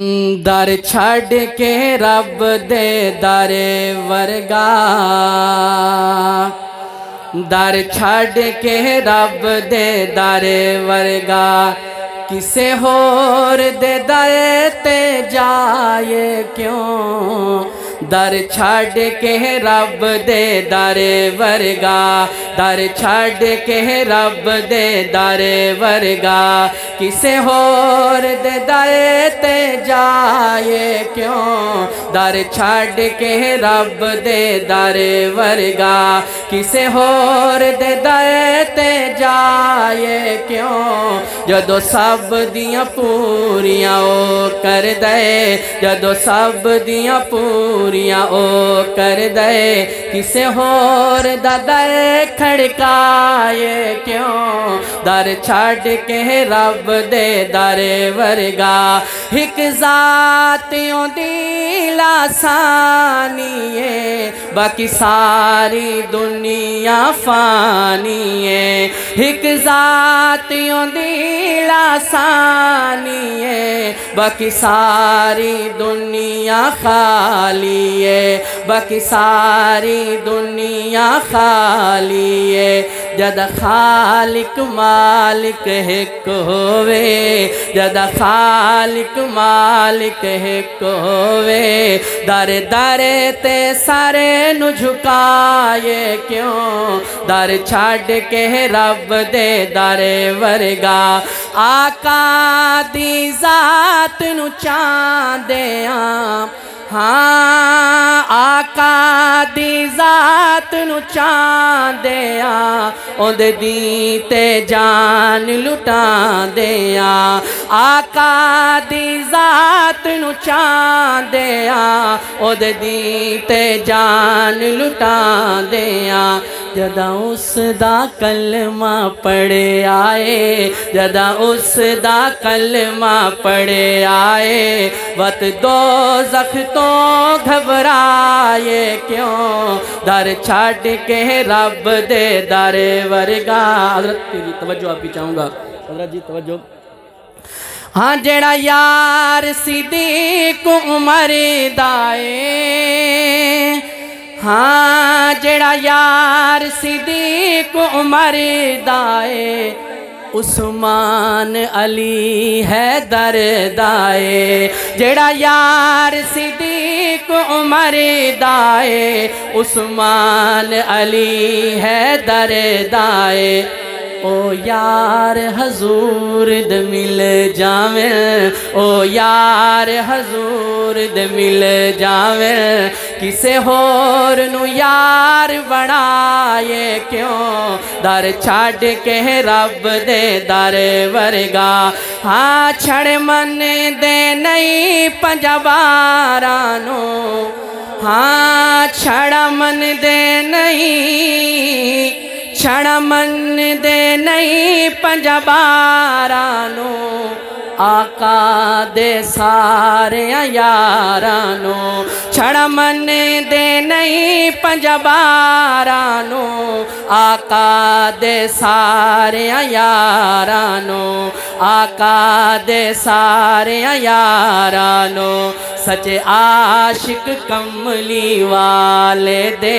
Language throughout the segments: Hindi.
दर छड़ के रब दे दर वर्गा। दर छड़ के रब दे दर वर्गा। किसे होर दे दर ते जाए क्यों? दर छड़ के रब दे दर वर्गा। दर छड़ के रब दे दर वर्गा। किसे होर दे दर ते जाए क्यों? दर छड़ के रब दे दर वर्गा। किसे होर दे दर जाए क्यों? जदों सब दियाँ पूरियाँ ओ कर दे, जदों सब दियाँ पूरियाँ ओ कर दे, किसे होर दर खड़काए क्यों? दर छड़ के रब दे दर वर्गा, हिक जातियों दी लासानी है बाकी सारी दुनिया फानी है हिक जातियों है बाकी सारी दुनिया खाली है बाकी सारी दुनिया खाली है। जद खालिक मालिक हिक होवे, जद खालिक मालिक हिक होवे, दर दर ते सारे नु झुकाए क्यों? दर छड़ के रब दे दर वर्गा। आका दी जात नु चांदिया हाँ आका दी जात नु चांदिया, ओदे दी ते जान लुटांदिया। आका दी जात नु चांदिया, ओदे दी ते जान लुटांदिया। जदा उस कलमा पढ़े आए, जदा उस दा कलमा पढ़े आए, वत दो जख तो घबराए क्यों? दर छड़ के रब दे दर वर्गा। तवज्जो आपकी चाहूँगा। हज़रत जी, तवज्जो। हाँ जेड़ा यार सीधी को उमर दाए हाँ। जेड़ा यार सीधी को उमर दाए उस्मान अली है दरदाए जेड़ा यार सिद्दीक उमर दाए उस्मान अली है दरदाए। ओ यार हजूर द मिल जावे, ओ यार हजूर द मिल जावे, किसे होर नु यार बनाए क्यों? दर छड़ के रब दे दर वर्गा। हाँ छड़ मन दे नहीं पंजबारा नो। हाँ छड़ मन दे नहीं क्षण मन दे नहीं पंजबारा नो आका दे सारे यारा नो क्षण मन दे नहीं पंजबारा नो आका दे सारे यारा नो आका दे सारे यारा नो सचे आशिक कमली वाले दे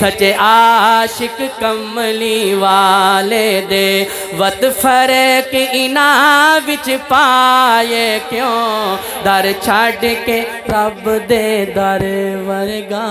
सचे आशिक कमली वाले दे वत फरक इना विच पाए क्यों? दर छड़ के रब दे दर वर्गा।